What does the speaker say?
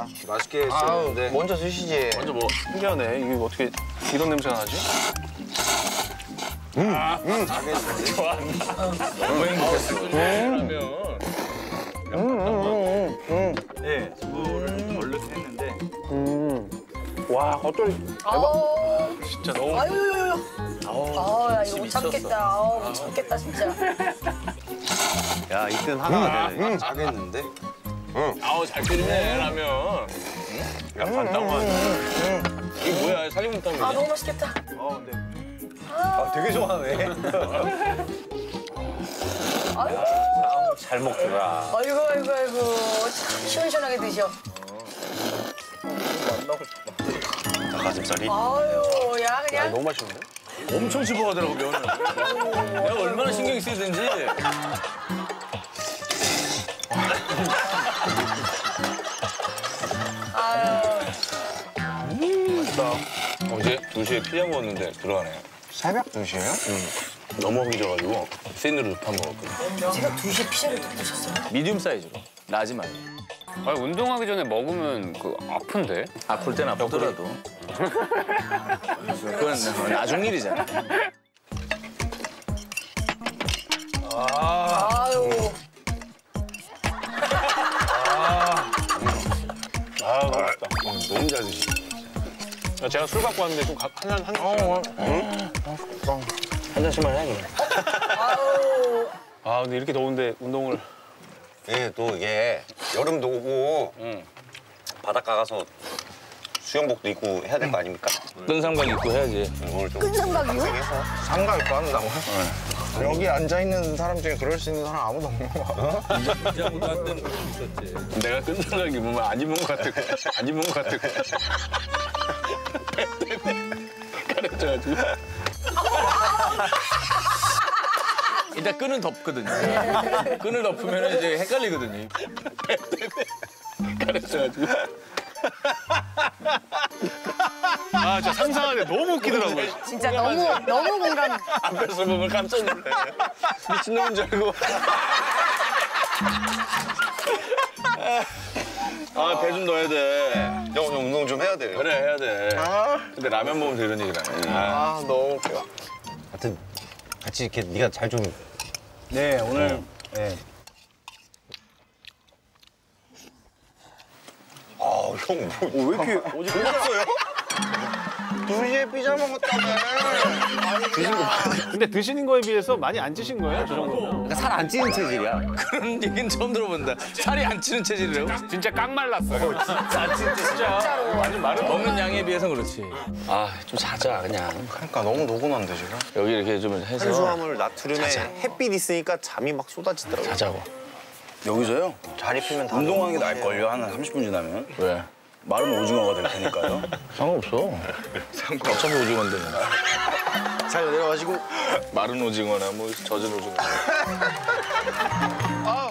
아, 맛있게 했었는데. 먼저 드시지. 먼저 뭐 신기하네. 이게 어떻게 이런 냄새가 나지? 너무 행복했어. 네, 수분을 덜 넣긴 했는데. 와 겉절이 아우, 진짜 너무 아유, 아우, 야, 이거 못 참겠다. 아우, 못 참겠다, 진짜. 야, 이땐 하나가 되네. 짜겠는데? 아우 잘 끓이네 라면. 야 간단한. 이게 뭐야 살림탕이야? 아, 너무 맛있겠다. 아, 되게 좋아하네. 아유, 잘 먹더라. 아이고, 아이고, 아이고. 참 시원시원하게 드셔. 닭가슴살이. 아유, 야, 그냥. 너무 맛있는데? 엄청 씹어가더라고 면을. 내가 얼마나 신경이 쓰이든지. 어제 2시에 피자 먹었는데 들어가네. 새벽 2시에요? 응. 너무 허기져가지고 생으로 파 먹었거든. 제가 2시에 피자를 또 드셨어요? medium 사이즈로. large 말고. 아 운동하기 전에 먹으면 그 아픈데? 아플 땐 아프더라도. 그건 나중 일이잖아. 아유. 아 맛있다. 너무 잘 드시. 야, 제가 술 갖고 왔는데 좀 한잔 한 잔. 한 잔씩만. 아유. 아 근데 이렇게 더운데 운동을 예, 또 이게 여름도 오고 바닷가 가서 수영복도 입고 해야 될 거 아닙니까? 끈 삼각 입고 해야지. 오늘 좀 끈상각이요? 상가 입고 한다고? 여기 앉아 있는 사람 중에 그럴 수 있는 사람 아무도 없는 거 같아. 내가 끈 삼각 입으면 안 입은 것 같아. 안 입은 것 같아. 가려져가지고. 일단 끈은 덮거든요. 끈을 덮으면 이제 헷갈리거든요. 가려져가지고. 아 진짜 상상하는데 너무 웃기더라고요. 진짜 너무, 너무 공감. 앞에서 보면 깜짝 놀래. 미친놈인 줄 알고. 아, 배 좀 넣어야 돼. 형, 형 운동 좀 해야 돼요. 그래, 해야 돼. 근데 라면 먹으면서 이런 얘기를 하네. 아, 아, 너무 웃겨. 하여튼 같이 이렇게 네가 잘 좀 네, 오늘. 네. 아, 형, 뭐, 왜 이렇게 어제 끝났어요? 2시에 피자 먹었다며. 근데 드시는 거에 비해서 많이 안 찌신 거예요? 저 정도면? 살안 찌는 체질이야. 그런 얘기는 처음 들어본다. 살이 안 찌는 체질이라고? 진짜 깡 말랐어요. 진짜로. 먹는 양에 비해서 그렇지. 아, 좀 자자, 그냥. 그러니까 너무 노곤한데 지금. 여기 이렇게 좀 해서. 탄수화물, 나트륨에 햇빛 있으니까 잠이 막 쏟아지더라고. 자자고. 여기서요? 자리 피면 다 운동하는 게 나을걸요? 한 30분 지나면? 왜? 마른 오징어가 될 테니까요. 상관없어. 어차피 오징어인데. 뭐. 잘 내려가시고 마른 오징어나 뭐 젖은 오징어.